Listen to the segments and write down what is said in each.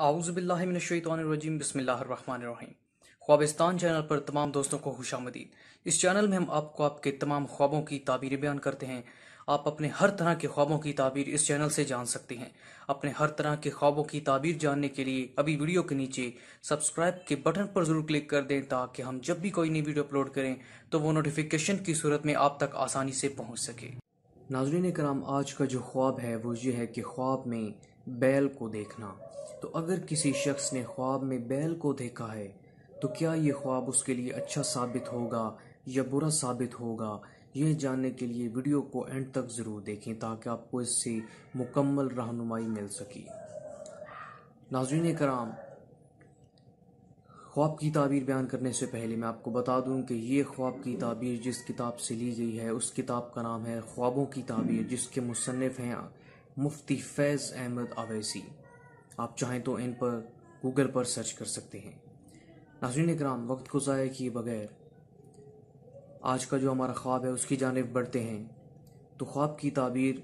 आउज़बिल्लिमिनशैतानिर्रजीम बिस्मिल्लाहिर्रहमानिर्रहीम ख्वाबिस्तान चैनल पर तमाम दोस्तों को खुश आमदीद इस चैनल में हम आपको आपके तमाम ख्वाबों की ताबीर बयान करते हैं। आप अपने हर तरह के ख्वाबों की ताबीर इस चैनल से जान सकते हैं। अपने हर तरह के ख्वाबों की ताबीर जानने के लिए अभी वीडियो के नीचे सब्सक्राइब के बटन पर ज़रूर क्लिक कर दें ताकि हम जब भी कोई नई वीडियो अपलोड करें तो वो नोटिफिकेशन की सूरत में आप तक आसानी से पहुँच सके। नाजरीन कराम आज का जो ख्वाब है, वो ये है कि ख्वाब में बैल को देखना। तो अगर किसी शख्स ने ख्वाब में बैल को देखा है तो क्या ये ख्वाब उसके लिए अच्छा साबित होगा या बुरा साबित होगा, यह जानने के लिए वीडियो को एंड तक ज़रूर देखें ताकि आपको इससे मुकम्मल रहनुमाई मिल सके। नाजरीन कराम ख्वाब की ताबीर बयान करने से पहले मैं आपको बता दूँ कि ये ख्वाब की ताबीर जिस किताब से ली गई है, उस किताब का नाम है ख्वाबों की ताबीर, जिसके मुसनफ़ हैं मुफ्ती फैज़ अहमद अवैसी। आप चाहें तो इन पर गूगल पर सर्च कर सकते हैं। नाजरीन कराम वक्त को ज़ाय किए बगैर। आज का जो हमारा ख्वाब है, उसकी जानब बढ़ते हैं। तो ख्वाब की ताबीर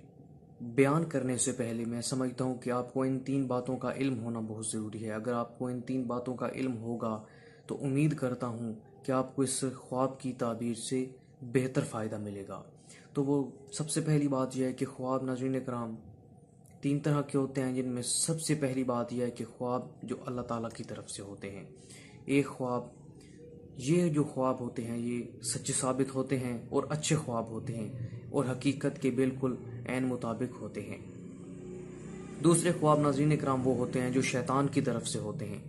बयान करने से पहले मैं समझता हूँ कि आपको इन तीन बातों का इल्म होना बहुत ज़रूरी है। अगर आपको इन तीन बातों का इल्म होगा तो उम्मीद करता हूँ कि आपको इस ख्वाब की ताबीर से बेहतर फ़ायदा मिलेगा। तो वो सबसे पहली बात यह है कि ख्वाब, नाजरीन कराम तीन तरह के होते हैं, जिनमें सबसे पहली बात यह है कि ख्वाब जो अल्लाह ताला की तरफ़ से होते हैं। एक ख्वाब, ये जो ख्वाब होते हैं, ये सच्चे साबित होते हैं और अच्छे ख्वाब होते हैं और हकीकत के बिल्कुल एन मुताबिक होते हैं। दूसरे ख्वाब नाजीन कराम वो होते हैं जो शैतान की तरफ़ से होते हैं,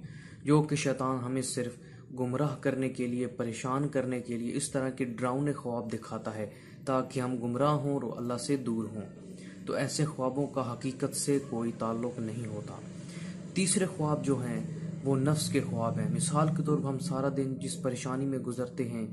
जो कि शैतान हमें सिर्फ़ गुमराह करने के लिए, परेशान करने के लिए इस तरह के ड्राउने ख्वाब दिखाता है, ताकि हम गुमराह हों और अल्लाह से दूर हों। तो ऐसे ख्वाबों का हकीकत से कोई ताल्लुक नहीं होता। तीसरे ख्वाब जो हैं, वो नफ्स के ख्वाब हैं। मिसाल के तौर पर हम सारा दिन जिस परेशानी में गुजरते हैं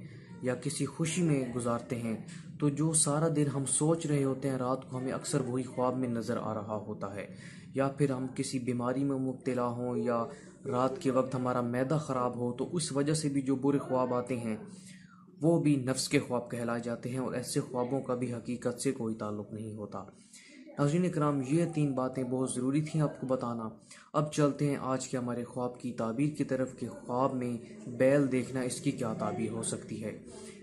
या किसी खुशी में गुजारते हैं तो जो सारा दिन हम सोच रहे होते हैं, रात को हमें अक्सर वही ख्वाब में नज़र आ रहा होता है। या फिर हम किसी बीमारी में मुबतला हों या रात के वक्त हमारा मैदा ख़राब हो तो उस वजह से भी जो बुरे ख्वाब आते हैं, वो भी नफ्स के ख्वाब कहलाए जाते हैं और ऐसे ख्वाबों का भी हकीकत से कोई ताल्लुक नहीं होता। नाजीन कराम ये तीन बातें बहुत ज़रूरी थी आपको बताना। अब चलते हैं आज के हमारे ख्वाब की ताबीर की तरफ़ के ख्वाब में बैल देखना इसकी क्या ताबीर हो सकती है।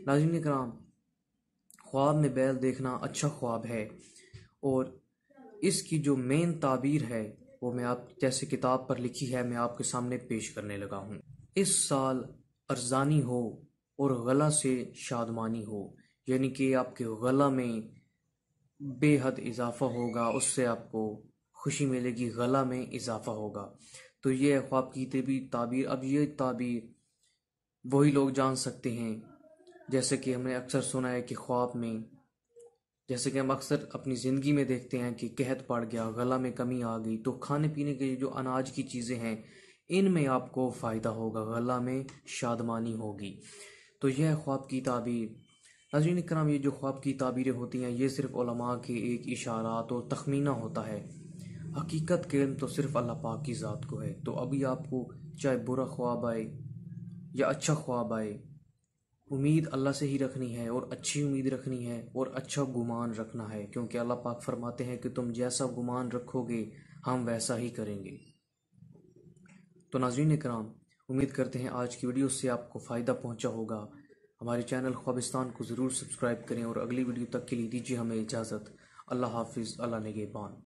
नाजीन कराम ख्वाब में बैल देखना अच्छा ख्वाब है और इसकी जो मेन ताबीर है, वो मैं आप जैसे किताब पर लिखी है, मैं आपके सामने पेश करने लगा हूँ। इस साल अरजानी हो और गला से शादमानी हो, यानी कि आपके गला में बेहद इजाफा होगा, उससे आपको खुशी मिलेगी, गला में इजाफा होगा। तो ये ख्वाब की तभी ताबीर, अब ये ताबीर वही लोग जान सकते हैं। जैसे कि हमने अक्सर सुना है कि ख्वाब में, जैसे कि हम अक्सर अपनी ज़िंदगी में देखते हैं कि कहत पड़ गया, गला में कमी आ गई तो खाने पीने के जो अनाज की चीज़ें हैं इनमें आपको फ़ायदा होगा, गला में शादमानी होगी। तो यह ख्वाब की ताबीर नजरीन कराम ये जो ख्वाब की ताबीरें होती हैं, ये सिर्फ़ के एक इशारात और तखमीना होता है। हकीकत के तो सिर्फ़ अल्लाह पाक की ज़ात को है। तो अभी आपको चाहे बुरा ख्वाब आए या अच्छा ख्वाब आए, उम्मीद अल्लाह से ही रखनी है और अच्छी उम्मीद रखनी है और अच्छा गुमान रखना है। क्योंकि अल्लाह पाक फरमाते हैं कि तुम जैसा गुमान रखोगे, हम वैसा ही करेंगे। तो नाजरीन कराम उम्मीद करते हैं आज की वीडियो से आपको फ़ायदा पहुँचा होगा। हमारे चैनल ख्वाबिस्तान को ज़रूर सब्सक्राइब करें और अगली वीडियो तक के लिए दीजिए हमें इजाज़त। अल्लाह हाफिज़, अल्लाह निगेबान